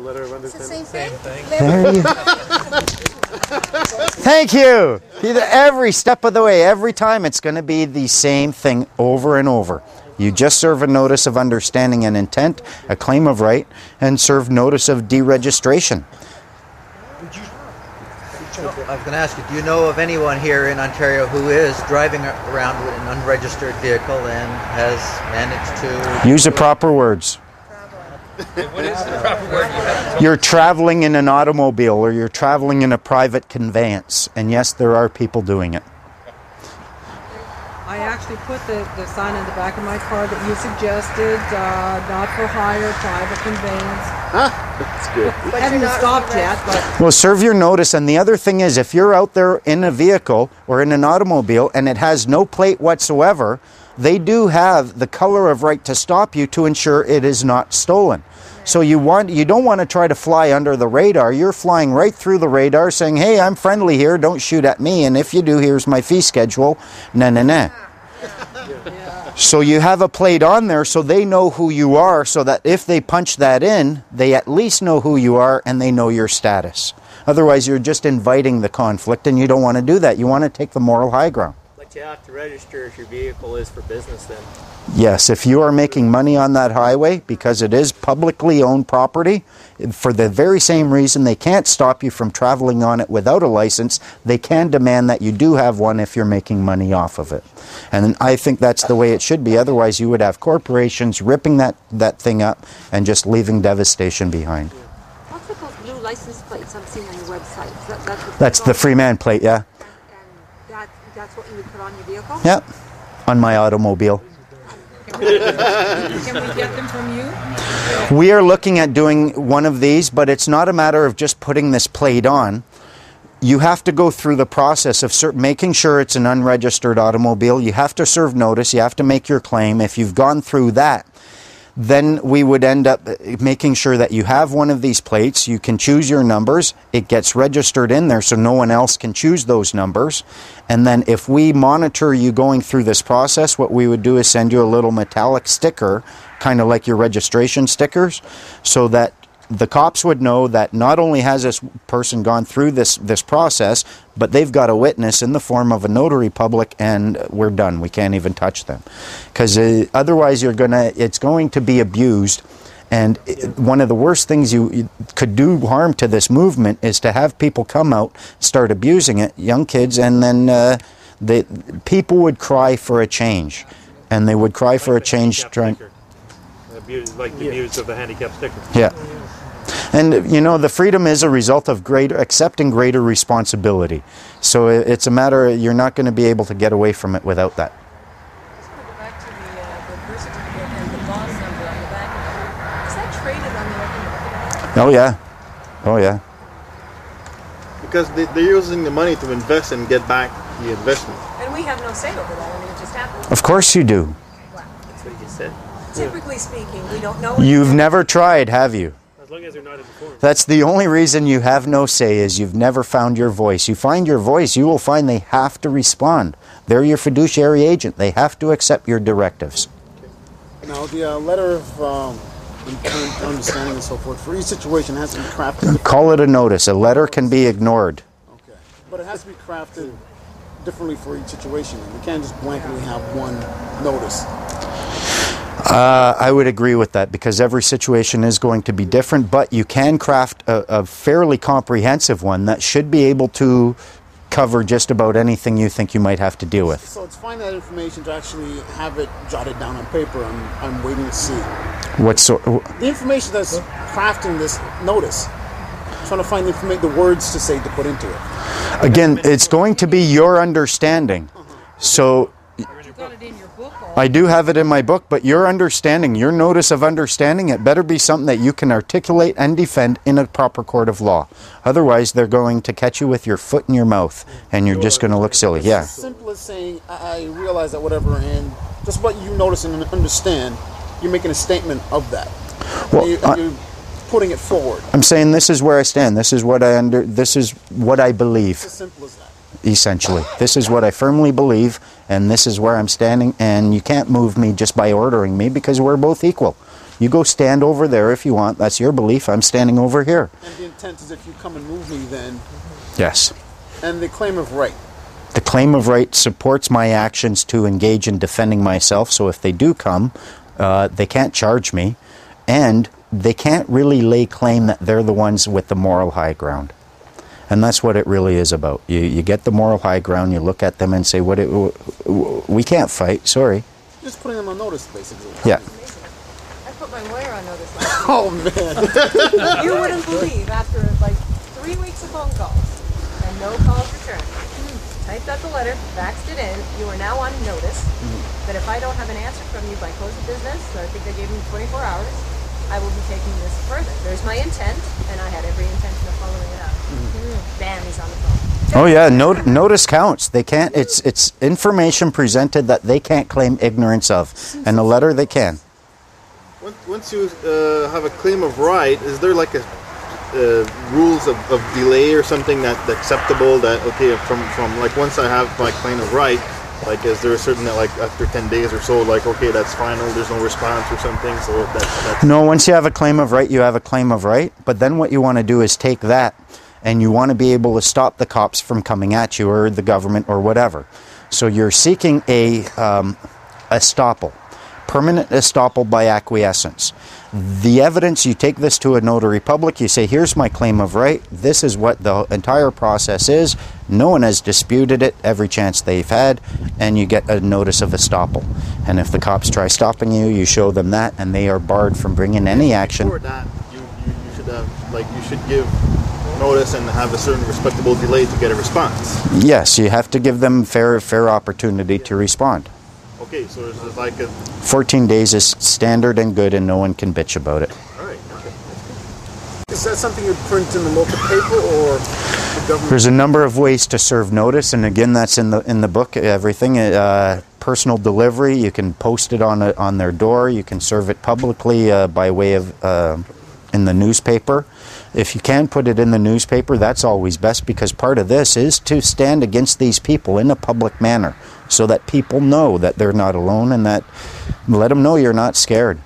A letter of It's the understanding. same thing. There you Thank you. Either every step of the way, every time, it's going to be the same thing over and over. You just serve a notice of understanding and intent, a claim of right, and serve notice of deregistration. I was going to ask you, do you know of anyone here in Ontario who is driving around with an unregistered vehicle and has managed to? Use the proper words. What is the proper word You you're traveling in an automobile or you're traveling in a private conveyance, and yes, there are people doing it. I actually put the, the sign on the back of my car that you suggested, uh, not for hire, private conveyance. Huh? That's good. I haven't stopped yet, but Well, serve your notice. And the other thing is, if you're out there in a vehicle or in an automobile and it has no plate whatsoever, they do have the color of right to stop you to ensure it is not stolen. So you want you don't want to try to fly under the radar. You're flying right through the radar, saying, "Hey, I'm friendly here. Don't shoot at me. And if you do, here's my fee schedule." Nah, nah, nah. So you have a plate on there so they know who you are so that if they punch that in, they at least know who you are and they know your status. Otherwise, you're just inviting the conflict and you don't want to do that. You want to take the moral high ground. But you have to register if your vehicle is for business then. Yes, if you are making money on that highway because it is publicly owned property, for the very same reason they can't stop you from traveling on it without a license, they can demand that you do have one if you're making money off of it. And I think that's the way it should be. Otherwise, you would have corporations ripping that, that thing up and just leaving devastation behind. What's with those blue license plates I'm seeing on your website? That, that's That's the free man plate, yeah? And, and that, that's what you would put on your vehicle? Yep. On my automobile. can we get them from you? We are looking at doing one of these, but it's not a matter of just putting this plate on. You have to go through the process of making sure it's an unregistered automobile. You have to serve notice. You have to make your claim. If you've gone through that, then we would end up making sure that you have one of these plates. You can choose your numbers. It gets registered in there so no one else can choose those numbers. And then if we monitor you going through this process, what we would do is send you a little metallic sticker, kind of like your registration stickers, so that the cops would know that not only has this person gone through this this process, but they've got a witness in the form of a notary public, and we're done. We can't even touch them, because uh, otherwise you're gonna it's going to be abused. And one of the worst things you, you could do harm to this movement is to have people come out, start abusing it, young kids, and then uh, the people would cry for a change, and they would cry for a change. handicap Trying, sticker. Abuse, like the abuse of the handicap sticker. yeah. And you know, the freedom is a result of greater accepting greater responsibility. So it's a matter you're not going to be able to get away from it without that. Just want to go back to the, uh, the birth certificate and the bond number on the back of it. Is that traded on the open market? Oh yeah. Oh yeah. Because they, they're using the money to invest and get back the investment. And we have no say over that. I mean, it just happens. Of course you do. That's what you said. Typically speaking, we don't know. You've never tried, have you? As long as they're not informed. That's the only reason you have no say is you've never found your voice. You find your voice, you will find they have to respond. They're your fiduciary agent. They have to accept your directives. Now, the uh, letter of um, intent, understanding and so forth for each situation has to be crafted. Call it a notice. A letter can be ignored. Okay. But it has to be crafted differently for each situation. We can't just blankly have one notice. Uh, I would agree with that because every situation is going to be different, but you can craft a, a fairly comprehensive one that should be able to cover just about anything you think you might have to deal with. So it's find that information to actually have it jotted down on paper. I'm, I'm waiting to see. What sort? The information that's crafting this notice. Trying to find the, the words to say to put into it. Again, it's going to be your understanding. So it in your book or I do have it in my book, but your understanding, your notice of understanding, it better be something that you can articulate and defend in a proper court of law. Otherwise, they're going to catch you with your foot in your mouth, and you're just going to look silly. Yeah. As simple as saying, I, I realize that whatever, and just what you notice and understand, you're making a statement of that. Well, and you, I- and you're putting it forward. I'm saying this is where I stand. This is what I under. This is what I believe. It's as simple as that. Essentially, this is what I firmly believe, and this is where I'm standing. And you can't move me just by ordering me because we're both equal. You go stand over there if you want. That's your belief. I'm standing over here. And the intent is if you come and move me, then. Yes. And the claim of right. The claim of right supports my actions to engage in defending myself. So if they do come, uh, they can't charge me, and they can't really lay claim that they're the ones with the moral high ground. And that's what it really is about. You, you get the moral high ground, you look at them and say, "What? It, w- w- we can't fight. Sorry." Just putting them on notice, basically. Yeah. I put my lawyer on notice last Oh man. You wouldn't believe after like three weeks of phone calls and no calls returned. Typed out the letter, faxed it in. You are now on notice mm-hmm. that if I don't have an answer from you by close of business, so I think they gave me 24 hours, I will be taking this further. There's my intent, and I had every intention of following it up. Bam, he's on the phone. Oh yeah, not- notice counts. They can't. It's it's information presented that they can't claim ignorance of, and the letter they can. Once, once you uh, have a claim of right, is there like a uh, rules of, of delay or something that acceptable? That okay, from from like once I have my claim of right, like is there a certain that like after ten days or so, like okay, that's final. There's no response or something. So that, that's No, once you have a claim of right, you have a claim of right. But then what you want to do is take that and you want to be able to stop the cops from coming at you or the government or whatever. So you're seeking a um, estoppel, permanent estoppel by acquiescence. The evidence, you take this to a notary public, you say, here's my claim of right, this is what the entire process is, no one has disputed it every chance they've had, and you get a notice of estoppel. And if the cops try stopping you, you show them that, and they are barred from bringing any action. Before that, you, you, you should have like you should give notice and have a certain respectable delay to get a response. Yes, you have to give them fair fair opportunity to respond. Okay, so is it like a 14 days is standard and good, and no one can bitch about it. all right? Okay. Is that something you'd print in the local paper or? There's a number of ways to serve notice, and again, that's in the in the book. Everything, uh, personal delivery. You can post it on a, on their door. You can serve it publicly uh, by way of uh, in the newspaper. If you can put it in the newspaper, that's always best because part of this is to stand against these people in a public manner, so that people know that they're not alone and that let them know you're not scared.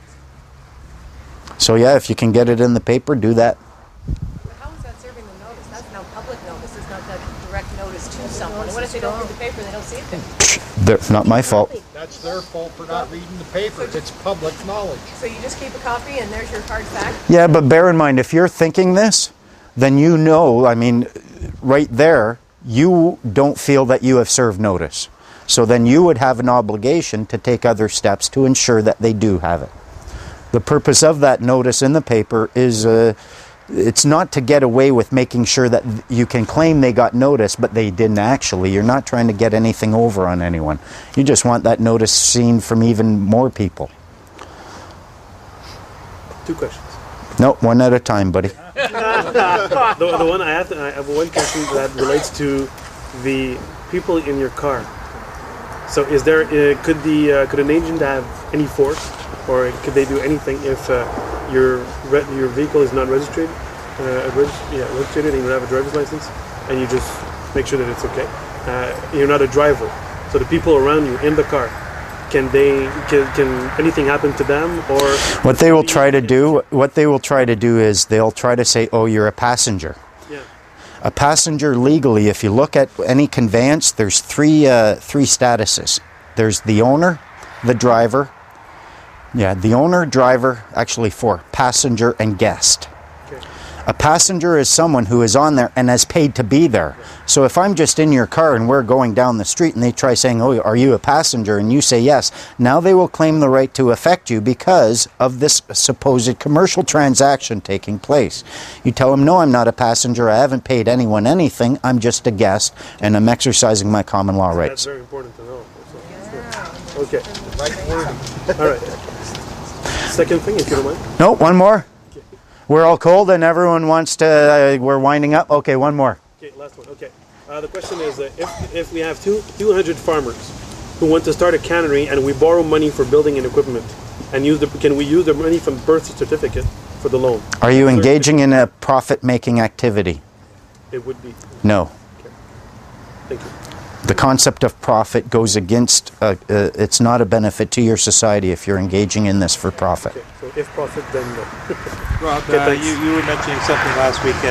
So yeah, if you can get it in the paper, do that. But how is that serving the notice? That's now public notice. It's not that direct notice to someone. What if they don't read the paper? They don't see it there. They're, not my fault. That's their fault for not reading the paper. It's public knowledge. So you just keep a copy, and there's your hard fact. Yeah, but bear in mind, if you're thinking this, then you know, I mean, right there, you don't feel that you have served notice. So then you would have an obligation to take other steps to ensure that they do have it. The purpose of that notice in the paper is uh, it's not to get away with making sure that you can claim they got notice, but they didn't actually. You're not trying to get anything over on anyone. You just want that notice seen from even more people. Two questions. No, one at a time, buddy. the, the one I have, to, I have one question that relates to the people in your car. So, is there uh, could the uh, could an agent have any force, or could they do anything if uh, your re- your vehicle is not registered, uh, reg- yeah, registered, and you don't have a driver's license, and you just make sure that it's okay. Uh, you're not a driver, so the people around you in the car, can they can, can anything happen to them or What they will try to do, what they will try to do is they'll try to say, "Oh, you're a passenger." Yeah. A passenger legally, if you look at any conveyance, there's three uh, three statuses. There's the owner, the driver. Yeah, the owner, driver, actually four, passenger and guest. A passenger is someone who is on there and has paid to be there. So if I'm just in your car and we're going down the street and they try saying, "Oh, are you a passenger?" and you say yes, now they will claim the right to affect you because of this supposed commercial transaction taking place. You tell them, "No, I'm not a passenger. I haven't paid anyone anything. I'm just a guest and I'm exercising my common law That's rights." very important to know. So, Okay. All right. Second thing, if you don't mind. No, one more. We're all cold and everyone wants to. Uh, we're winding up. Okay, one more. Okay, last one. Okay. Uh, the question is, uh, if if we have two 200 farmers who want to start a cannery and we borrow money for building and equipment, and use the can we use the money from birth certificate for the loan? Are you engaging in a profit-making activity? It would be. No. Okay. Thank you. The concept of profit goes against, uh, uh, it's not a benefit to your society if you're engaging in this for profit. So if profit, then no. Rob, Okay, uh, you, you were mentioning something last weekend